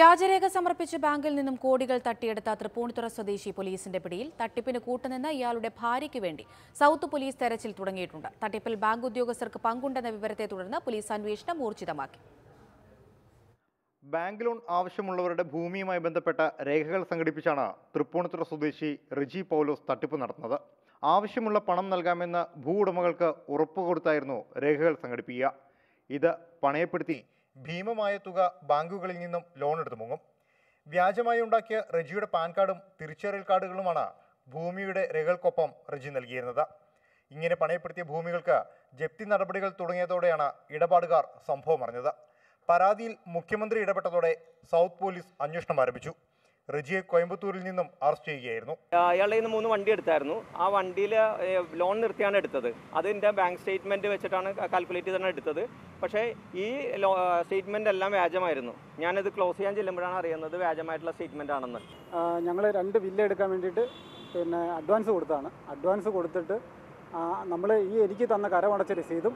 വ്യാജരേഖ സമർപ്പിച്ച് ബാങ്കിൽ നിന്നും കോടികൾ തട്ടിയെടുത്ത തൃപ്പൂണിത്തുറ സ്വദേശി പോലീസിന്റെ പിടിയിൽ തട്ടിപ്പിന് കൂട്ടുനിന്ന ഇയാളുടെ ഭാര്യയ്ക്ക് വേണ്ടി സൗത്ത് പോലീസ് തെരച്ചിൽ തുടങ്ങിയിട്ടുണ്ട്. തട്ടിപ്പിൽ ബാങ്ക് ഉദ്യോഗസ്ഥർക്ക് പങ്കുണ്ടെന്ന വിവരത്തെ തുടർന്ന് പോലീസ് അന്വേഷണം ഊർജിതമാക്കി. ബാങ്ക് ലോൺ ആവശ്യമുള്ളവരുടെ ഭൂമിയുമായി ബന്ധപ്പെട്ട രേഖകൾ സംഘടിപ്പിച്ചാണ് തൃപ്പൂണിത്തുറ സ്വദേശി റിജി പൗലോസ് തട്ടിപ്പ് നടത്തുന്നത്. ആവശ്യമുള്ള പണം നൽകാമെന്ന് ഭൂ ഉടമകൾക്ക് ഉറപ്പ് കൊടുത്തായിരുന്നു രേഖകൾ സംഘടിപ്പിക്കുക. ഇത് പണയപ്പെടുത്തി ഭീമമായ തുക ബാങ്കുകളിൽ നിന്നും ലോൺ എടുത്തു മുങ്ങും. വ്യാജമായി ഉണ്ടാക്കിയ റജിയുടെ പാൻ കാർഡും തിരിച്ചറിയൽ കാർഡുകളുമാണ് ഭൂമിയുടെ രേഖകൾക്കൊപ്പം റജി നൽകിയിരുന്നത്. ഇങ്ങനെ പണയപ്പെടുത്തിയ ഭൂമികൾക്ക് ജപ്തി നടപടികൾ തുടങ്ങിയതോടെയാണ് ഇടപാടുകാർ സംഭവം അറിഞ്ഞത്. പരാതിയിൽ മുഖ്യമന്ത്രി ഇടപെട്ടതോടെ സൗത്ത് പോലീസ് അന്വേഷണം ആരംഭിച്ചു. റജിയെ കോയമ്പത്തൂരിൽ നിന്നും അറസ്റ്റ് ചെയ്യുകയായിരുന്നു. അയാളുടെ നിന്ന് മൂന്ന് വണ്ടി എടുത്തായിരുന്നു. ആ വണ്ടിയിൽ ലോൺ നിർത്തിയാണ് എടുത്തത്. അതിന്റെ ബാങ്ക് സ്റ്റേറ്റ്മെന്റ് വെച്ചിട്ടാണ് കാൽക്കുലേറ്റ് ചെയ്താണ് എടുത്തത്. പക്ഷേ ഈ സ്റ്റേറ്റ്മെന്റ് എല്ലാം വ്യാജമായിരുന്നു. ഞാനത് ക്ലോസ് ചെയ്യാൻ ചെല്ലുമ്പോഴാണ് അറിയുന്നത് വ്യാജമായിട്ടുള്ള സ്റ്റേറ്റ്മെന്റ് ആണെന്ന്. ഞങ്ങൾ രണ്ട് വില്ല എടുക്കാൻ വേണ്ടിയിട്ട് പിന്നെ അഡ്വാൻസ് കൊടുത്താണ്. അഡ്വാൻസ് കൊടുത്തിട്ട് നമ്മൾ ഈ എനിക്ക് തന്ന കരമടച്ച രസീതും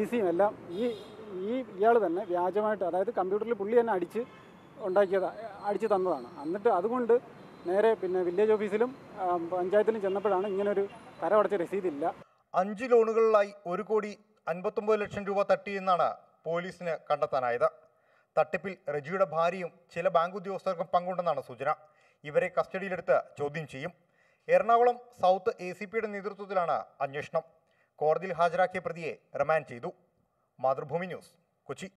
ഈസിയും എല്ലാം ഈ ഈ ഇയാൾ തന്നെ വ്യാജമായിട്ട് അതായത് കമ്പ്യൂട്ടറിൽ പുള്ളി തന്നെ അടിച്ച് ഉണ്ടാക്കിയത് അടിച്ചു തന്നതാണ്. എന്നിട്ട് അതുകൊണ്ട് നേരെ പിന്നെ വില്ലേജ് ഓഫീസിലും പഞ്ചായത്തിലും ചെന്നപ്പോഴാണ് ഇങ്ങനൊരു കരമടച്ച രസീതില്ല അഞ്ച് ലോണുകളിലായി ഒരു കോടി അൻപത്തൊമ്പത് ലക്ഷം രൂപ തട്ടിയെന്നാണ് പോലീസിന് കണ്ടെത്താനായത്. തട്ടിപ്പിൽ റജിയുടെ ഭാര്യയും ചില ബാങ്ക് ഉദ്യോഗസ്ഥർക്കും പങ്കുണ്ടെന്നാണ് സൂചന. ഇവരെ കസ്റ്റഡിയിലെടുത്ത് ചോദ്യം ചെയ്യും. എറണാകുളം സൗത്ത് എ സി പിയുടെ നേതൃത്വത്തിലാണ് അന്വേഷണം. കോടതിയിൽ ഹാജരാക്കിയ പ്രതിയെ റിമാൻഡ് ചെയ്തു. മാതൃഭൂമി ന്യൂസ് കൊച്ചി.